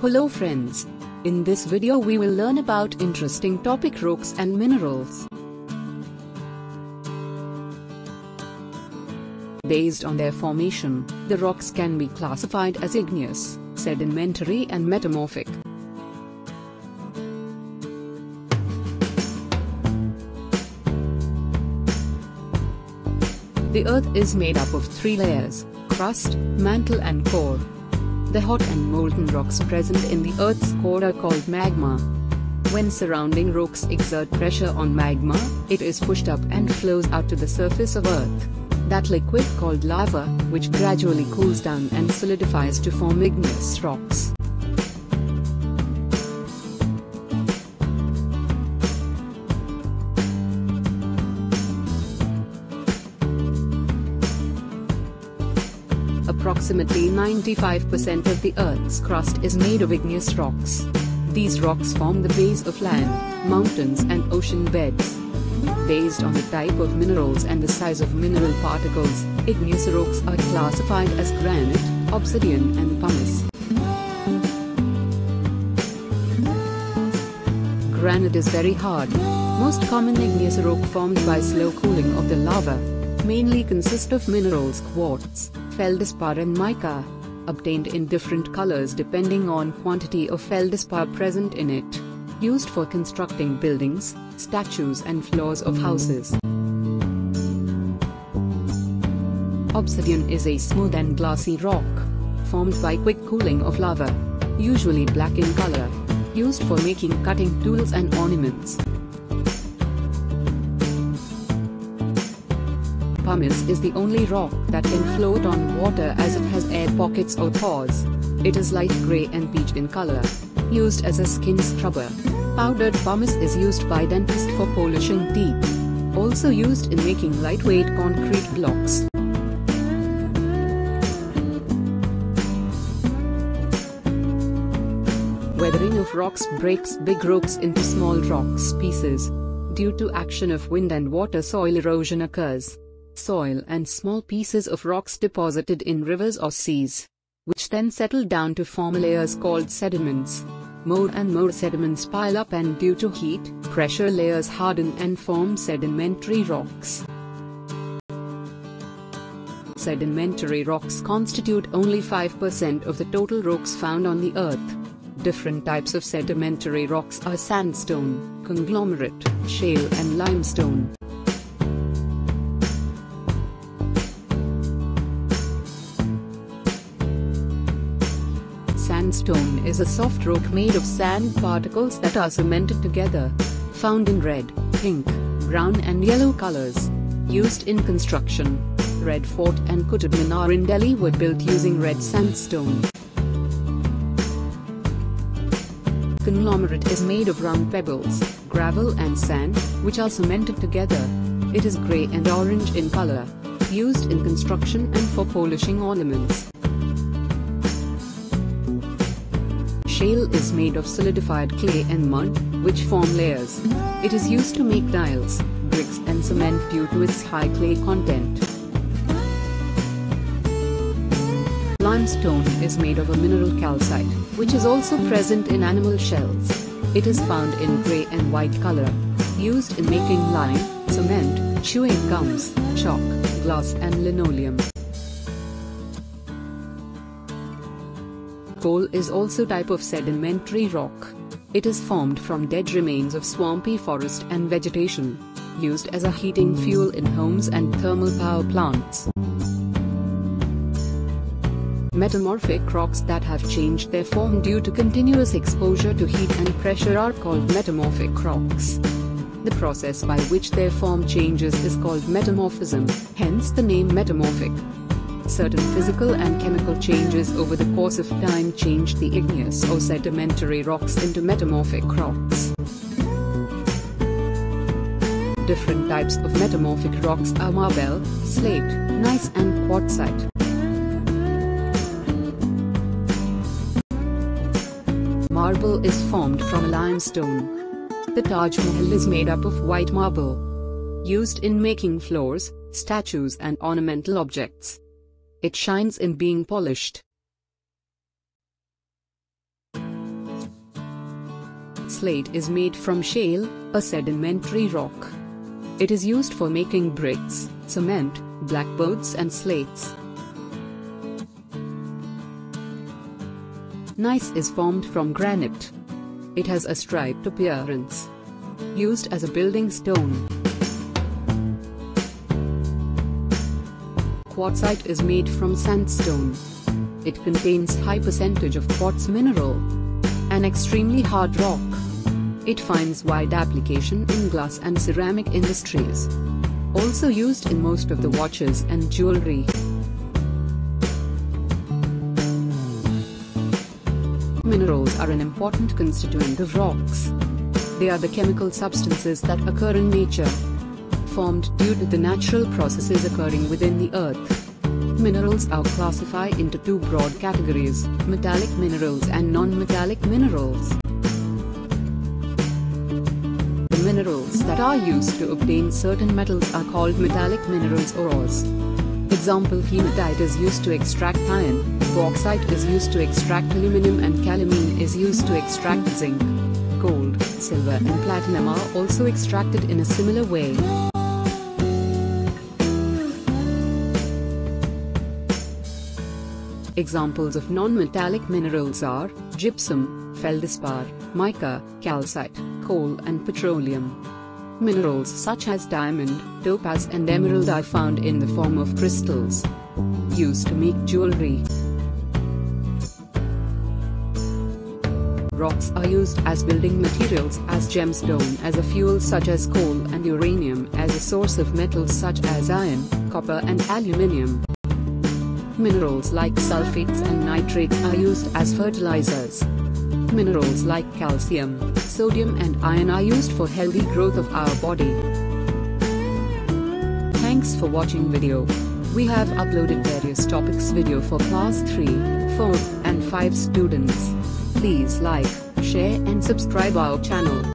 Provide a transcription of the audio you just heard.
Hello friends. In this video we will learn about interesting topic rocks and minerals. Based on their formation, the rocks can be classified as igneous, sedimentary and metamorphic. The earth is made up of three layers, crust, mantle and core. The hot and molten rocks present in the Earth's core are called magma. When surrounding rocks exert pressure on magma, it is pushed up and flows out to the surface of Earth. That liquid called lava, which gradually cools down and solidifies to form igneous rocks. Approximately 95% of the Earth's crust is made of igneous rocks. These rocks form the base of land, mountains and ocean beds. Based on the type of minerals and the size of mineral particles, igneous rocks are classified as granite, obsidian and pumice. Granite is very hard. Most common igneous rock formed by slow cooling of the lava mainly consist of minerals quartz, feldspar and mica, obtained in different colors depending on quantity of feldspar present in it, used for constructing buildings, statues and floors of houses. Obsidian is a smooth and glassy rock, formed by quick cooling of lava, usually black in color, used for making cutting tools and ornaments. Pumice is the only rock that can float on water as it has air pockets or pores. It is light gray and peach in color. Used as a skin scrubber. Powdered pumice is used by dentists for polishing teeth. Also used in making lightweight concrete blocks. Weathering of rocks breaks big rocks into small rocks pieces. Due to action of wind and water soil erosion occurs soil and small pieces of rocks deposited in rivers or seas, which then settle down to form layers called sediments. More and more sediments pile up and due to heat, pressure layers harden and form sedimentary rocks. Sedimentary rocks constitute only 5% of the total rocks found on the earth. Different types of sedimentary rocks are sandstone, conglomerate, shale and limestone. Sandstone is a soft rock made of sand particles that are cemented together. Found in red, pink, brown and yellow colors. Used in construction. Red Fort and Qutub Minar in Delhi were built using red sandstone. Conglomerate is made of round pebbles, gravel and sand, which are cemented together. It is grey and orange in color. Used in construction and for polishing ornaments. Shale is made of solidified clay and mud, which form layers. It is used to make tiles, bricks and cement due to its high clay content. Limestone is made of a mineral calcite, which is also present in animal shells. It is found in grey and white color. Used in making lime, cement, chewing gums, chalk, glass and linoleum. Coal is also type of sedimentary rock. It is formed from dead remains of swampy forest and vegetation. Used as a heating hmm. fuel in homes and thermal power plants. Metamorphic rocks that have changed their form due to continuous exposure to heat and pressure are called metamorphic rocks. The process by which their form changes is called metamorphism, hence the name metamorphic. Certain physical and chemical changes over the course of time changed the igneous or sedimentary rocks into metamorphic rocks. Different types of metamorphic rocks are marble, slate, gneiss and quartzite. Marble is formed from limestone. The Taj Mahal is made up of white marble. Used in making floors, statues and ornamental objects. It shines in being polished. Slate is made from shale, a sedimentary rock. It is used for making bricks, cement, blackboards and slates. Gneiss is formed from granite. It has a striped appearance. Used as a building stone. Quartzite is made from sandstone. It contains high percentage of quartz mineral. An extremely hard rock. It finds wide application in glass and ceramic industries. Also used in most of the watches and jewelry. Minerals are an important constituent of rocks. They are the chemical substances that occur in nature. Formed due to the natural processes occurring within the earth. Minerals are classified into two broad categories, metallic minerals and non-metallic minerals. The minerals that are used to obtain certain metals are called metallic minerals or ores. Example hematite is used to extract iron, bauxite is used to extract aluminum and calamine is used to extract zinc. Gold, silver and platinum are also extracted in a similar way. Examples of non-metallic minerals are gypsum, feldspar, mica, calcite, coal and petroleum. Minerals such as diamond, topaz and emerald are found in the form of crystals. Used to make jewelry. Rocks are used as building materials as gemstone as a fuel such as coal and uranium as a source of metals such as iron, copper and aluminium. Minerals like sulfates and nitrates are used as fertilizers. Minerals like calcium, sodium and iron are used for healthy growth of our body. Thanks for watching video. We have uploaded various topics video for class 3, 4 and 5 students. Please like, share and subscribe our channel.